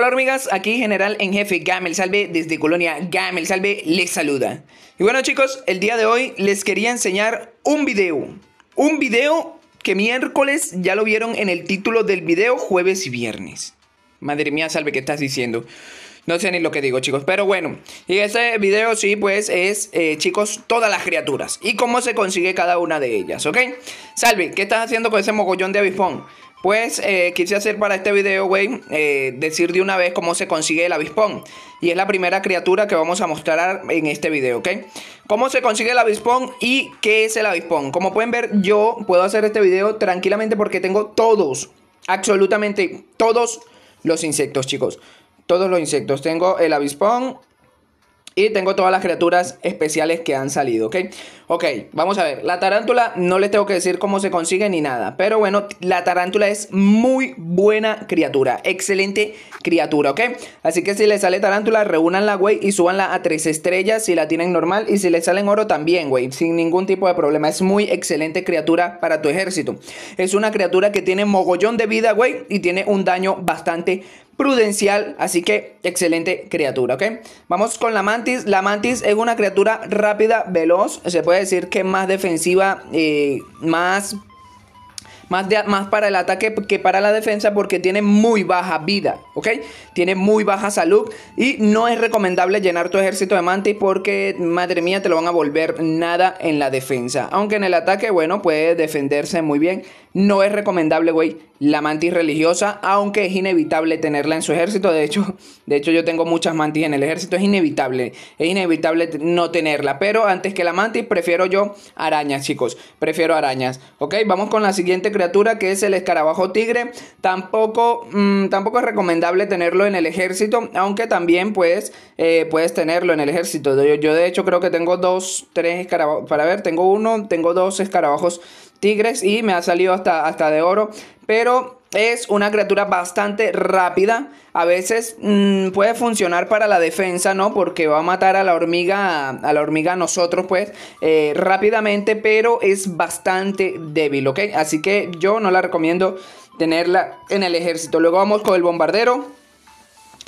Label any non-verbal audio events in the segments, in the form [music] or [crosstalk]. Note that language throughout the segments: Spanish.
Hola hormigas, aquí General en Jefe Gamel Salve desde Colonia Gamel Salve les saluda. Y bueno chicos, el día de hoy les quería enseñar un video. Un video que miércoles ya lo vieron en el título del video jueves y viernes. Madre mía, Salve, ¿qué estás diciendo? No sé ni lo que digo, chicos. Pero bueno, y este video sí, pues es, eh, chicos, todas las criaturas. Y cómo se consigue cada una de ellas, ¿ok? Salve, ¿qué estás haciendo con ese mogollón de avispón? Pues eh, quise hacer para este video, güey, eh, decir de una vez cómo se consigue el avispón. Y es la primera criatura que vamos a mostrar en este video, ¿ok? Cómo se consigue el avispón y qué es el avispón. Como pueden ver, yo puedo hacer este video tranquilamente porque tengo todos, absolutamente todos los insectos, chicos. Todos los insectos. Tengo el avispón, y tengo todas las criaturas especiales que han salido, ¿ok? Ok, vamos a ver. La tarántula no les tengo que decir cómo se consigue ni nada. Pero bueno, la tarántula es muy buena criatura. Excelente criatura, ¿ok? Así que si les sale tarántula, reúnanla, güey, y súbanla a tres estrellas si la tienen normal. Y si les salen oro también, güey, sin ningún tipo de problema. Es muy excelente criatura para tu ejército. Es una criatura que tiene mogollón de vida, güey, y tiene un daño bastante prudencial, así que excelente criatura, ¿ok? Vamos con la mantis. La mantis es una criatura rápida, veloz, se puede decir que más defensiva, eh, más más, para el ataque que para la defensa porque tiene muy baja vida, ¿ok? Tiene muy baja salud y no es recomendable llenar tu ejército de mantis porque, madre mía, te lo van a volver nada en la defensa. Aunque en el ataque, bueno, puede defenderse muy bien. No es recomendable, güey, la mantis religiosa, aunque es inevitable tenerla en su ejército. De hecho, [laughs] de hecho yo tengo muchas mantis en el ejército, es inevitable, es inevitable no tenerla. Pero antes que la mantis, prefiero yo arañas, chicos. Prefiero arañas. Ok, vamos con la siguiente criatura que es el escarabajo tigre. Tampoco, mm, tampoco es recomendable tenerlo en el ejército, aunque también puedes, eh, puedes tenerlo en el ejército. Yo, yo de hecho creo que tengo dos, tres escarabajos. Para ver, tengo uno, tengo dos escarabajos tigres y me ha salido hasta, hasta de oro. Pero es una criatura bastante rápida. A veces mm, puede funcionar para la defensa, ¿no? Porque va a matar a la hormiga, a la hormiga nosotros, pues, eh, rápidamente, pero es bastante débil, ¿ok? Así que yo no la recomiendo tenerla en el ejército. Luego vamos con el bombardero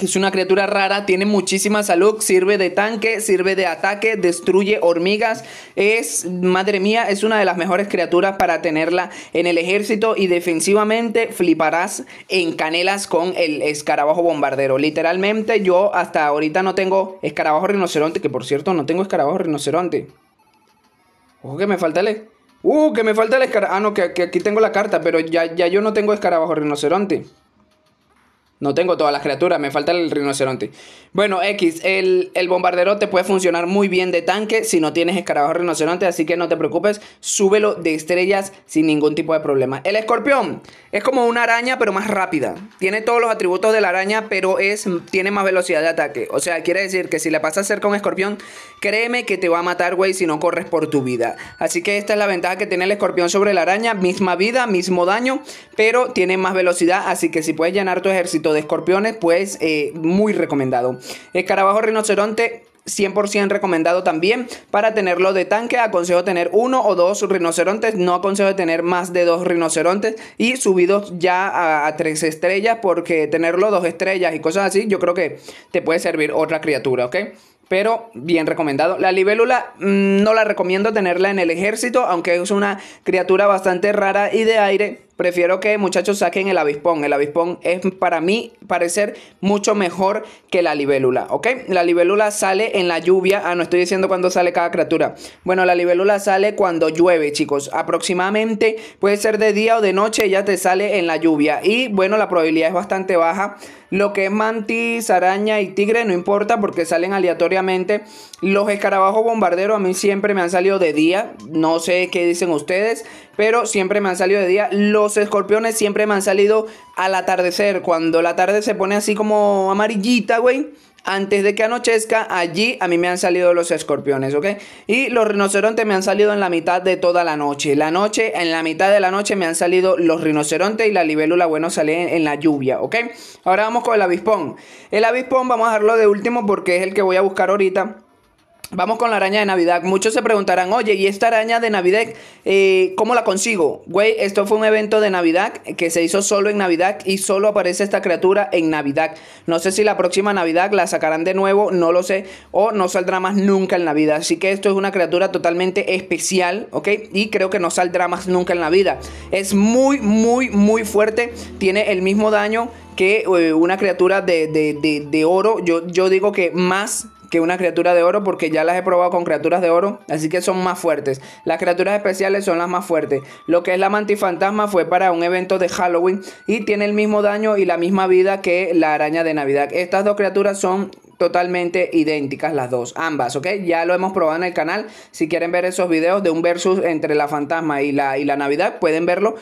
que es una criatura rara, tiene muchísima salud, sirve de tanque, sirve de ataque, destruye hormigas. Es, madre mía, es una de las mejores criaturas para tenerla en el ejército y defensivamente fliparás en canelas con el escarabajo bombardero. Literalmente yo hasta ahorita no tengo escarabajo rinoceronte, que por cierto no tengo escarabajo rinoceronte. Ojo que me falta el... Uh, que me falta el escarabajo... Ah, no, que, aquí tengo la carta, pero ya, ya yo no tengo escarabajo rinoceronte. No tengo todas las criaturas, me falta el rinoceronte. Bueno, X, el, el, bombardero te puede funcionar muy bien de tanque si no tienes escarabajo rinoceronte, así que no te preocupes, súbelo de estrellas sin ningún tipo de problema. El escorpión es como una araña, pero más rápida. Tiene todos los atributos de la araña, pero es, tiene más velocidad de ataque. O sea, quiere decir que si le pasas cerca a un escorpión, créeme que te va a matar, güey, si no corres por tu vida. Así que esta es la ventaja que tiene el escorpión sobre la araña, misma vida, mismo daño, pero tiene más velocidad, así que si puedes llenar tu ejército de escorpiones, pues eh, muy recomendado. Escarabajo rinoceronte 100% recomendado también para tenerlo de tanque aconsejo tener uno o dos rinocerontes no aconsejo tener más de dos rinocerontes y subidos ya a, tres estrellas porque tenerlo dos estrellas y cosas así yo creo que te puede servir otra criatura ok pero bien recomendado. La libélula mm, no la recomiendo tenerla en el ejército, aunque es una criatura bastante rara y de aire prefiero que muchachos saquen el avispón. El avispón es para mí parecer mucho mejor que la libélula, ¿ok? La libélula sale en la lluvia. Ah, no estoy diciendo cuándo sale cada criatura. Bueno, la libélula sale cuando llueve, chicos. Aproximadamente puede ser de día o de noche, ya te sale en la lluvia. Y bueno, la probabilidad es bastante baja. Lo que es mantis, araña y tigre no importa porque salen aleatoriamente. Los escarabajos bombarderos a mí siempre me han salido de día. No sé qué dicen ustedes, pero siempre me han salido de día. Los escorpiones siempre me han salido al atardecer. Cuando la tarde se pone así como amarillita, güey. Antes de que anochezca, allí a mí me han salido los escorpiones, ¿ok? Y los rinocerontes me han salido en la mitad de toda la noche. La noche, en la mitad de la noche me han salido los rinocerontes y la libélula, bueno, sale en la lluvia, ¿ok? Ahora vamos con el avispón. El avispón vamos a dejarlo de último porque es el que voy a buscar ahorita. Vamos con la araña de Navidad. Muchos se preguntarán, oye, ¿y esta araña de Navidad eh, cómo la consigo? Güey, esto fue un evento de Navidad que se hizo solo en Navidad y solo aparece esta criatura en Navidad. No sé si la próxima Navidad la sacarán de nuevo, no lo sé, o no saldrá más nunca en la vida. Así que esto es una criatura totalmente especial, ¿ok? Y creo que no saldrá más nunca en la vida. Es muy, muy, muy fuerte. Tiene el mismo daño que eh, una criatura de, de, oro. Yo, yo digo que más que una criatura de oro porque ya las he probado con criaturas de oro, así que son más fuertes. Las criaturas especiales son las más fuertes. Lo que es la mantifantasma fue para un evento de Halloween y tiene el mismo daño y la misma vida que la araña de Navidad. Estas dos criaturas son totalmente idénticas las dos, ambas, ¿ok? Ya lo hemos probado en el canal. Si quieren ver esos videos de un versus entre la fantasma y la, y la Navidad, pueden verlo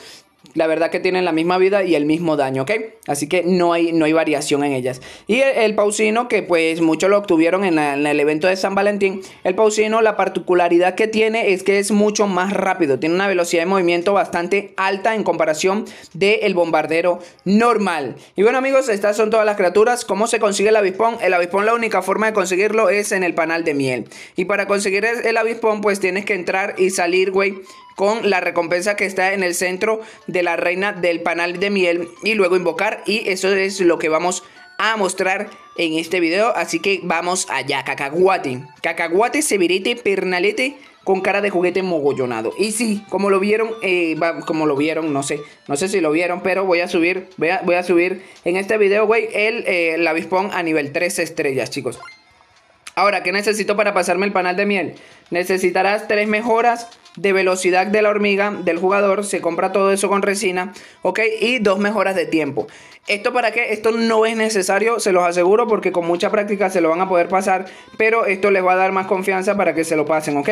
la verdad que tienen la misma vida y el mismo daño, ¿ok? Así que no hay, no hay variación en ellas. Y el, pausino, que pues muchos lo obtuvieron en, el evento de San Valentín, el pausino, la particularidad que tiene es que es mucho más rápido, tiene una velocidad de movimiento bastante alta en comparación del bombardero normal. Y bueno amigos, estas son todas las criaturas. ¿Cómo se consigue el avispón? El avispón la única forma de conseguirlo es en el panal de miel. Y para conseguir el avispón pues tienes que entrar y salir, güey, con la recompensa que está en el centro de la reina del panal de miel y luego invocar y eso es lo que vamos a mostrar en este video, así que vamos allá, cacahuate, cacahuate, severete, pernalete con cara de juguete mogollonado. Y sí, como lo vieron, eh, como lo vieron, no sé, no sé si lo vieron, pero voy a subir, voy a, subir en este video, güey, el, eh, avispón a nivel 3 estrellas, chicos. Ahora, ¿qué necesito para pasarme el panal de miel? Necesitarás tres mejoras de velocidad de la hormiga del jugador, se compra todo eso con resina, ok, y dos mejoras de tiempo. ¿Esto para qué? Esto no es necesario, se los aseguro, porque con mucha práctica se lo van a poder pasar, pero esto les va a dar más confianza para que se lo pasen, ok.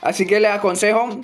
Así que les aconsejo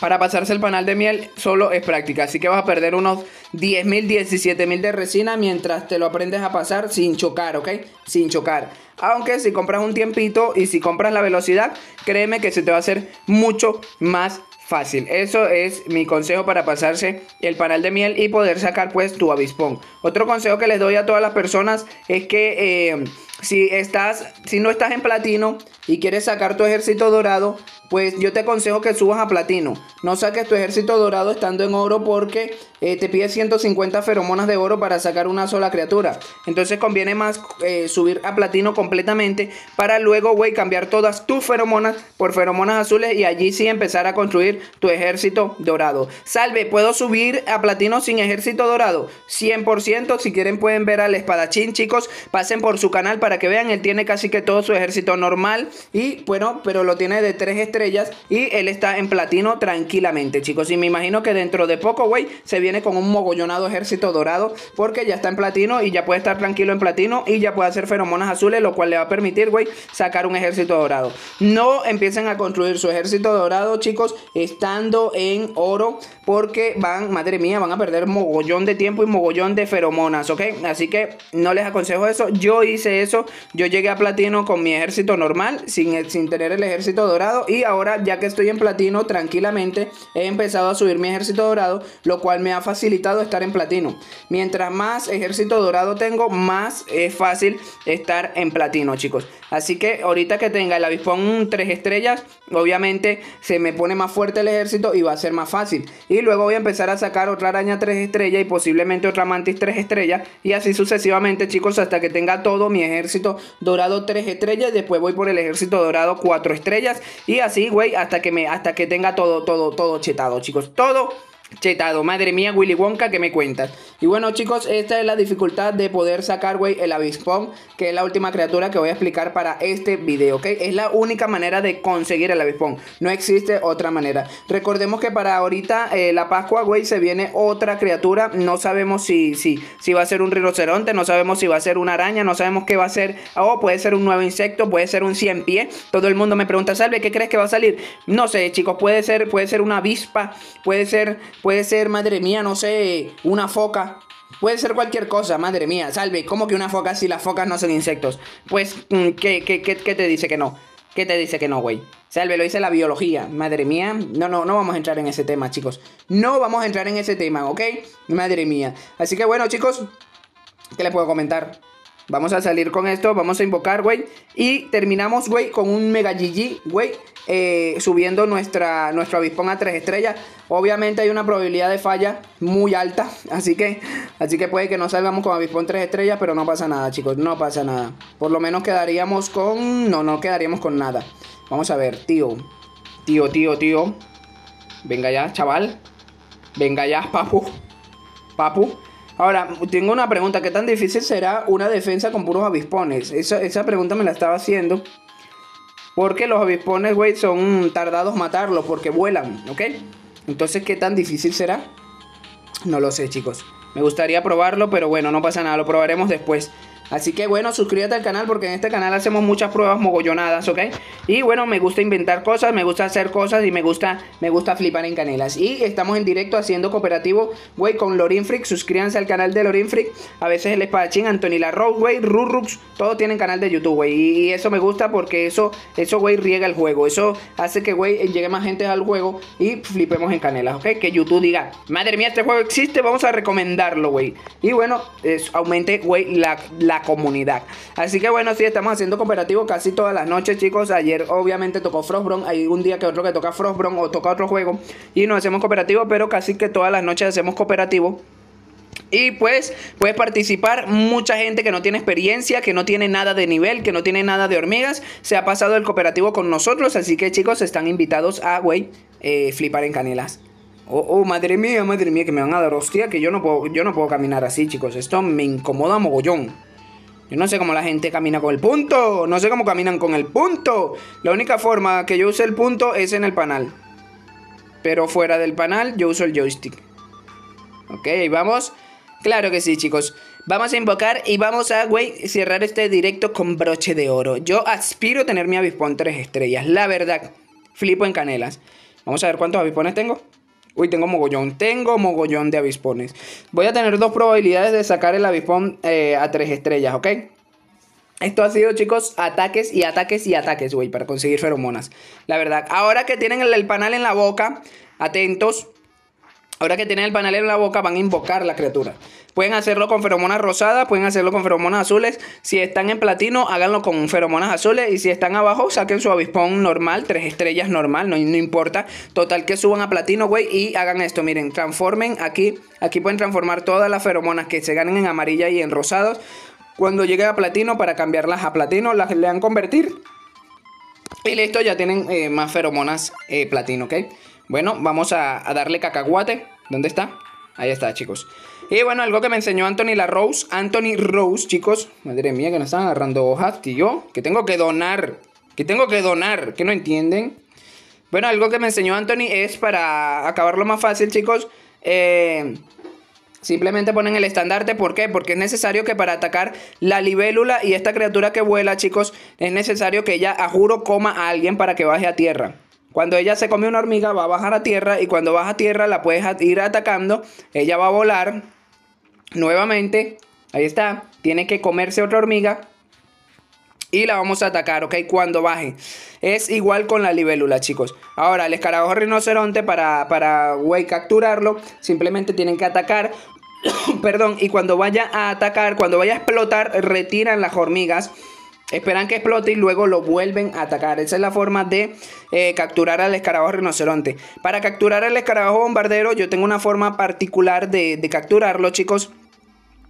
para pasarse el panal de miel solo es práctica. Así que vas a perder unos 10.000, 17.000 de resina mientras te lo aprendes a pasar sin chocar, ¿ok? Sin chocar. Aunque si compras un tiempito y si compras la velocidad, créeme que se te va a hacer mucho más fácil. Eso es mi consejo para pasarse el panal de miel y poder sacar pues tu avispón. Otro consejo que les doy a todas las personas es que eh, si estás, si no estás en platino y quieres sacar tu ejército dorado, pues yo te aconsejo que subas a platino. No saques tu ejército dorado estando en oro porque eh, te pide 150 feromonas de oro para sacar una sola criatura. Entonces conviene más eh, subir a platino completamente para luego, güey, cambiar todas tus feromonas por feromonas azules y allí sí empezar a construir tu ejército dorado. Salve, ¿puedo subir a platino sin ejército dorado? 100%. Si quieren pueden ver al espadachín, chicos. Pasen por su canal para que vean. Él tiene casi que todo su ejército normal y bueno, pero lo tiene de 3 estrellas y él está en platino tranquilamente, chicos. Y me imagino que dentro de poco, güey, se viene con un mogollonado ejército dorado porque ya está en platino y ya puede estar tranquilo en platino y ya puede hacer feromonas azules, lo cual le va a permitir, güey, sacar un ejército dorado. No empiecen a construir su ejército dorado, chicos, estando en oro porque van, madre mía, van a perder mogollón de tiempo y mogollón de feromonas, ¿ok? Así que no les aconsejo eso. Yo hice eso, yo llegué a platino con mi ejército normal sin, sin tener el ejército dorado. Y ahora, ya que estoy en platino, tranquilamente he empezado a subir mi ejército dorado, lo cual me ha facilitado estar en platino. Mientras más ejército dorado tengo, más es fácil estar en platino, chicos. Así que ahorita que tenga el avispón 3 estrellas, obviamente se me pone más fuerte el ejército y va a ser más fácil. Y luego voy a empezar a sacar otra araña 3 estrellas y posiblemente otra mantis 3 estrellas. Y así sucesivamente, chicos, hasta que tenga todo mi ejército dorado 3 estrellas. Después voy por el ejército dorado 4 estrellas. Y así, güey, hasta que me, hasta que tenga todo, todo, todo chetado, chicos. Todo Chetado, madre mía, Willy Wonka, que me cuentas? Y bueno, chicos, esta es la dificultad de poder sacar, güey, el avispón, que es la última criatura que voy a explicar para este video, ¿ok? Es la única manera de conseguir el avispón. No existe otra manera. Recordemos que para ahorita, eh, la Pascua, güey, se viene otra criatura. No sabemos si, si, si va a ser un rinoceronte, no sabemos si va a ser una araña, no sabemos qué va a ser. Oh, puede ser un nuevo insecto, puede ser un cien pie. Todo el mundo me pregunta, Salve, ¿qué crees que va a salir? No sé, chicos, puede ser, puede ser una avispa, puede ser Puede ser, madre mía, no sé, una foca. Puede ser cualquier cosa, madre mía. Salve, ¿cómo que una foca si las focas no son insectos? Pues, mm, ¿qué, qué, qué, qué te dice que no? ¿Qué te dice que no, güey? Salve, lo dice la biología. Madre mía. No, no, no vamos a entrar en ese tema, chicos. No vamos a entrar en ese tema, ¿ok? Madre mía. Así que bueno, chicos, ¿qué les puedo comentar? Vamos a salir con esto, vamos a invocar, güey. Y terminamos, güey, con un Mega GG, güey. Eh, subiendo nuestra, nuestro avispón a 3 estrellas. Obviamente hay una probabilidad de falla muy alta. [laughs] Así que, así que puede que no salgamos con avispón 3 estrellas, pero no pasa nada, chicos. No pasa nada. Por lo menos quedaríamos con... No, no quedaríamos con nada. Vamos a ver, tío. Tío, tío, tío. Venga ya, chaval. Venga ya, papu. Papu. Ahora, tengo una pregunta. ¿Qué tan difícil será una defensa con puros avispones? Esa, esa pregunta me la estaba haciendo. Porque los avispones, güey, son tardados matarlos porque vuelan, ¿ok? Entonces, ¿qué tan difícil será? No lo sé, chicos. Me gustaría probarlo, pero bueno, no pasa nada. Lo probaremos después. Así que bueno, suscríbete al canal porque en este canal hacemos muchas pruebas mogollonadas, ¿ok? Y bueno, me gusta inventar cosas, me gusta hacer cosas y me gusta, me gusta flipar en canelas. Y estamos en directo haciendo cooperativo, güey, con Lorin Freak. Suscríbanse al canal de Lorin Freak. A veces el espadachín, Anthony Larrow, güey, Rurrux, todos tienen canal de YouTube, güey. Y eso me gusta porque eso, eso, güey, riega el juego. Eso hace que, güey, llegue más gente al juego y flipemos en canelas, ¿ok? Que YouTube diga, madre mía, este juego existe, vamos a recomendarlo, güey. Y bueno, es, aumente, güey, la comunidad. Así que bueno, sí, estamos haciendo cooperativo casi todas las noches, chicos. Ayer obviamente tocó Frostbron, hay un día que otro que toca Frostbron o toca otro juego y no hacemos cooperativo, pero casi que todas las noches hacemos cooperativo. Y pues puedes participar mucha gente que no tiene experiencia, que no tiene nada de nivel, que no tiene nada de hormigas. Se ha pasado el cooperativo con nosotros. Así que chicos, están invitados a, güey, eh, flipar en canelas. Oh, oh, madre mía, madre mía, que me van a dar hostia, que yo no puedo, yo no puedo caminar así, chicos. Esto me incomoda mogollón. Yo no sé cómo la gente camina con el punto. No sé cómo caminan con el punto. La única forma que yo use el punto es en el panel. Pero fuera del panel yo uso el joystick. Ok, vamos. Claro que sí, chicos. Vamos a invocar y vamos a, güey, cerrar este directo con broche de oro. Yo aspiro a tener mi avispón 3 estrellas. La verdad, flipo en canelas. Vamos a ver cuántos avispones tengo. Uy, tengo mogollón. Tengo mogollón de avispones. Voy a tener dos probabilidades de sacar el avispón eh, a tres estrellas, ¿ok? Esto ha sido, chicos, ataques y ataques y ataques, güey, para conseguir feromonas. La verdad. Ahora que tienen el, el panal en la boca, atentos, Ahora que tienen el panel en la boca van a invocar la criatura. Pueden hacerlo con feromonas rosadas, pueden hacerlo con feromonas azules. Si están en platino, háganlo con feromonas azules. Y si están abajo, saquen su avispón normal, tres estrellas normal, no, importa. Total que suban a platino, güey, y hagan esto. Miren, transformen aquí. Aquí pueden transformar todas las feromonas que se ganen en amarilla y en rosados. Cuando llegue a platino, para cambiarlas a platino, las le dan convertir. Y listo, ya tienen eh, más feromonas eh, platino, ¿ok? Bueno, vamos a, darle cacahuate. ¿Dónde está? Ahí está, chicos. Y bueno, algo que me enseñó Anthony La Rose. Anthony Rose, chicos. Madre mía, que no están agarrando hojas, tío. Que tengo que donar. Que tengo que donar. Que no entienden. Bueno, algo que me enseñó Anthony es para acabarlo más fácil, chicos. Eh, simplemente ponen el estandarte. ¿Por qué? Porque es necesario que para atacar la libélula y esta criatura que vuela, chicos, es necesario que ella, a juro, coma a alguien para que baje a tierra. Cuando ella se come una hormiga va a bajar a tierra y cuando baja a tierra la puedes ir atacando. Ella va a volar nuevamente. Ahí está. Tiene que comerse otra hormiga. Y la vamos a atacar, ¿ok? Cuando baje. Es igual con la libélula, chicos. Ahora, el escarabajo rinoceronte para, para capturarlo, simplemente tienen que atacar. [coughs] Perdón, y cuando vaya a atacar, cuando vaya a explotar, retiran las hormigas Esperan que explote y luego lo vuelven a atacar. Esa es la forma de eh, capturar al escarabajo rinoceronte. Para capturar al escarabajo bombardero yo tengo una forma particular de, de capturarlo, chicos.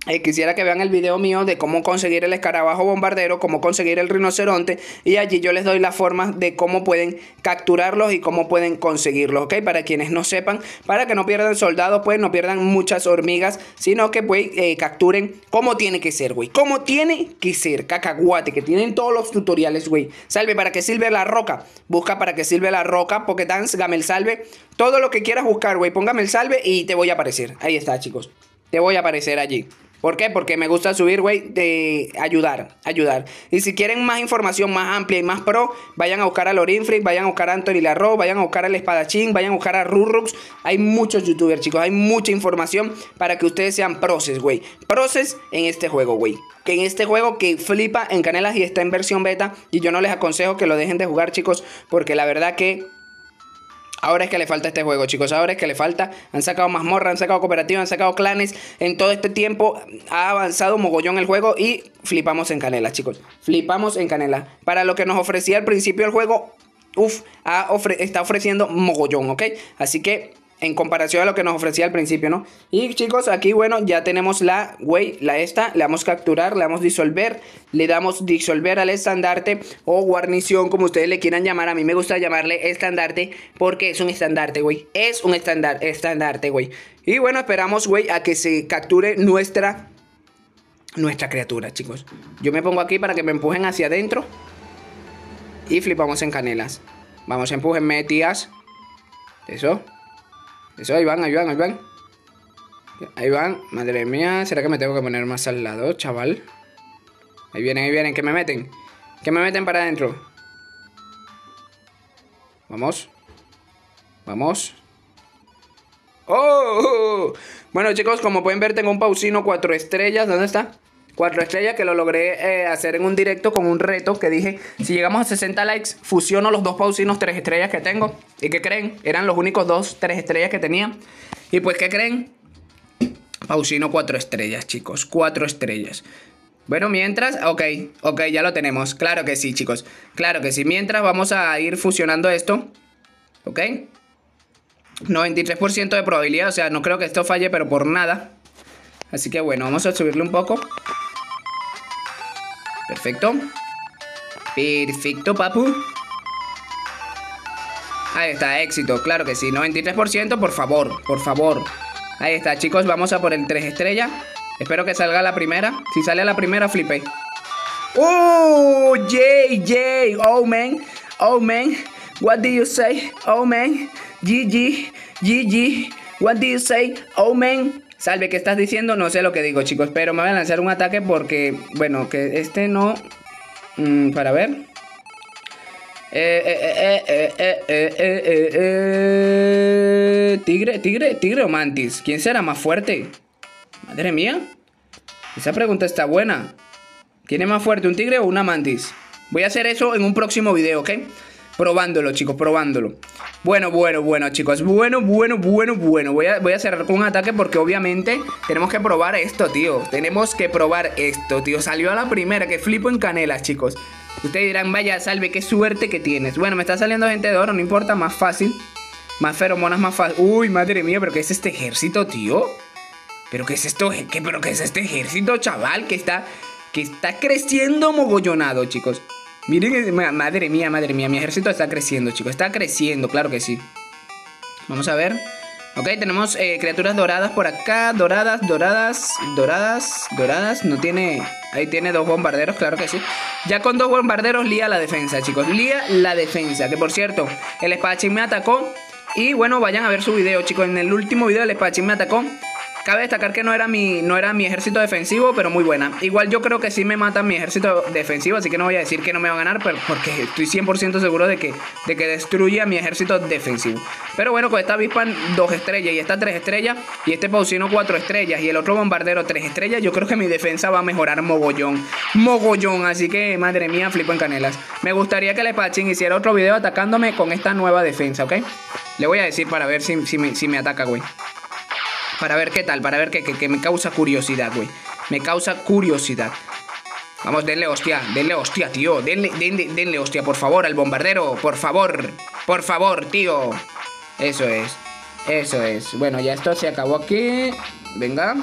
Eh, quisiera que vean el video mío de cómo conseguir el escarabajo bombardero, cómo conseguir el rinoceronte y allí yo les doy las formas de cómo pueden capturarlos y cómo pueden conseguirlos, ¿ok? Para quienes no sepan, para que no pierdan soldados, pues no pierdan muchas hormigas, sino que pues eh, capturen como tiene que ser, güey. Como tiene que ser, cacahuate, que tienen todos los tutoriales, güey. Salve para que sirve la roca, busca para que sirve la roca, porque Dance, Gamel Salve, todo lo que quieras buscar, güey, póngame el salve y te voy a aparecer. Ahí está, chicos. Te voy a aparecer allí. ¿Por qué? Porque me gusta subir, güey, de ayudar, ayudar. Y si quieren más información más amplia y más pro, vayan a buscar a Lorin Freak, vayan a buscar a Anthony Larro, vayan a buscar al Espadachín, vayan a buscar a Rurrux. Hay muchos youtubers, chicos, hay mucha información para que ustedes sean proces, güey. Proces en este juego, güey. Que en este juego que flipa en canelas y está en versión beta. Y yo no les aconsejo que lo dejen de jugar, chicos, porque la verdad que Ahora es que le falta este juego, chicos. Ahora es que le falta. Han sacado mazmorra, han sacado cooperativa, han sacado clanes. En todo este tiempo ha avanzado mogollón el juego y flipamos en canela, chicos. Flipamos en canela. Para lo que nos ofrecía al principio el juego, uff, está ofreciendo mogollón, ¿ok? Así que en comparación a lo que nos ofrecía al principio, ¿no? Y chicos, aquí, bueno, ya tenemos la, güey, la esta, le damos capturar, le damos disolver, le damos disolver al estandarte o guarnición, como ustedes le quieran llamar, a mí me gusta llamarle estandarte porque es un estandarte, güey, es un estandarte, estandarte, güey. Y bueno, esperamos, güey, a que se capture nuestra, nuestra criatura, chicos. Yo me pongo aquí para que me empujen hacia adentro y flipamos en canelas. Vamos, empújenme, tías. Eso. Eso, ahí van, ahí van, ahí van. Ahí van. Madre mía, ¿será que me tengo que poner más al lado, chaval? Ahí vienen, ahí vienen, que me meten. Que me meten para adentro. Vamos. Vamos. ¡Oh! Bueno, chicos, como pueden ver, tengo un pausino cuatro estrellas. ¿Dónde está? Cuatro estrellas que lo logré eh, hacer en un directo con un reto que dije, si llegamos a 60 likes, fusiono los dos pausinos tres estrellas que tengo. ¿Y qué creen? Eran los únicos dos tres estrellas que tenía. Y pues, ¿qué creen? Pausino cuatro estrellas, chicos. Cuatro estrellas. Bueno, mientras, ok, ok, ya lo tenemos. Claro que sí, chicos. Claro que sí. Mientras vamos a ir fusionando esto. ¿Ok? 93% de probabilidad, o sea, no creo que esto falle, pero por nada. Así que bueno, vamos a subirle un poco. Perfecto. Perfecto, papu. Ahí está, éxito, claro que sí. 93%, por favor, por favor. Ahí está, chicos, vamos a por el 3 estrellas. Espero que salga la primera. Si sale la primera, flipé. ¡Oh! Jay. Oh, man. Oh, man. What do you say? Oh, man. GG. GG. What do you say? Oh, man. Salve, ¿qué estás diciendo? No sé lo que digo, chicos, pero me voy a lanzar un ataque porque, bueno, que este no... para ver. tigre, tigre, tigre o mantis. ¿Quién será más fuerte? Madre mía. Esa pregunta está buena. ¿Quién es más fuerte, un tigre o una mantis? Voy a hacer eso en un próximo video, ¿ok? Probándolo, chicos, probándolo. Bueno, bueno, bueno, chicos. Bueno, bueno, bueno, bueno. Voy a, voy a cerrar con un ataque porque obviamente tenemos que probar esto, tío. Tenemos que probar esto, tío. Salió a la primera, que flipo en canelas, chicos. Ustedes dirán, vaya, salve, qué suerte que tienes. Bueno, me está saliendo gente de oro, no importa, más fácil. Más feromonas, más fácil. Uy, madre mía, pero ¿qué es este ejército, tío? ¿Pero qué es esto? ¿Qué, ¿Pero qué es este ejército, chaval? Que está, que está creciendo mogollonado, chicos. Miren, madre mía, madre mía, mi ejército está creciendo, chicos. Está creciendo, claro que sí. Vamos a ver. Ok, tenemos eh, criaturas doradas por acá. Doradas, doradas, doradas, doradas. No tiene... Ahí tiene dos bombarderos, claro que sí. Ya con dos bombarderos lía la defensa, chicos. Lía la defensa. Que por cierto, el espadachín me atacó. Y bueno, vayan a ver su video, chicos. En el último video el espadachín me atacó. Cabe destacar que no era mi, no era mi ejército defensivo, pero muy buena. Igual yo creo que sí me matan mi ejército defensivo, así que no voy a decir que no me va a ganar, pero porque estoy 100% seguro de que, de que destruye a mi ejército defensivo. Pero bueno, con esta avispan 2 estrellas y esta 3 estrellas, y este pausino 4 estrellas, y el otro bombardero 3 estrellas, yo creo que mi defensa va a mejorar mogollón. Mogollón, así que madre mía, flipo en canelas. Me gustaría que el Pachín hiciera otro video atacándome con esta nueva defensa, ¿ok? Le voy a decir para ver si, si me ataca, güey. Para ver qué tal, para ver qué, me causa curiosidad, güey. Me causa curiosidad. Vamos, denle hostia, denle hostia, tío. Denle, denle, denle hostia, por favor, al bombardero. Por favor, por favor, tío. Eso es, eso es. Bueno, ya esto se acabó aquí. Venga.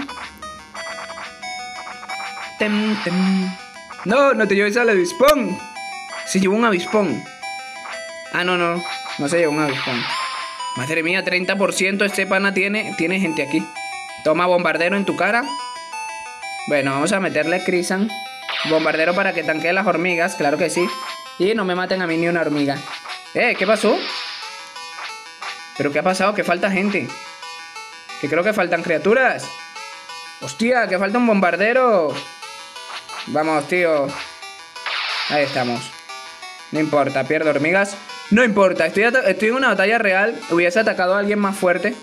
No, no te lleves al avispón. Se llevó un avispón. Ah, no, no. No se llevó un avispón. Madre mía, 30% este pana tiene, tiene gente aquí. Toma bombardero en tu cara. Bueno, vamos a meterle Crisan. Bombardero para que tanquee las hormigas, claro que sí. Y no me maten a mí ni una hormiga. Eh, ¿qué pasó? ¿Pero qué ha pasado? Que falta gente. Que creo que faltan criaturas. Hostia, que falta un bombardero. Vamos, tío. Ahí estamos. No importa, pierdo hormigas. No importa, estoy, en una batalla real. Hubiese atacado a alguien más fuerte.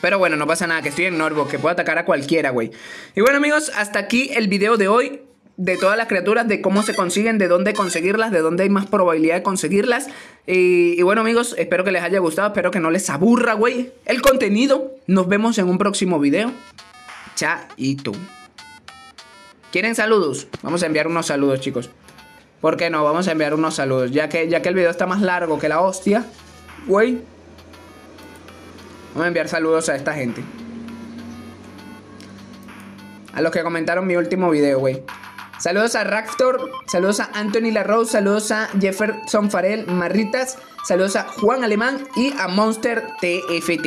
Pero bueno, no pasa nada, que estoy en Norbo, que puedo atacar a cualquiera, güey. Y bueno, amigos, hasta aquí el video de hoy. de todas las criaturas, de cómo se consiguen, de dónde conseguirlas, de dónde hay más probabilidad de conseguirlas. Y, y bueno, amigos, espero que les haya gustado, espero que no les aburra, güey, el contenido. Nos vemos en un próximo video. Chaito. ¿Quieren saludos? Vamos a enviar unos saludos, chicos. ¿Por qué no? Vamos a enviar unos saludos. Ya que, ya que el video está más largo que la hostia. Güey. Vamos a enviar saludos a esta gente. A los que comentaron mi último video, güey. Saludos a Ractor, saludos a Anthony LaRose, saludos a Jefferson Farel Marritas, saludos a Juan Alemán y a Monster TFT.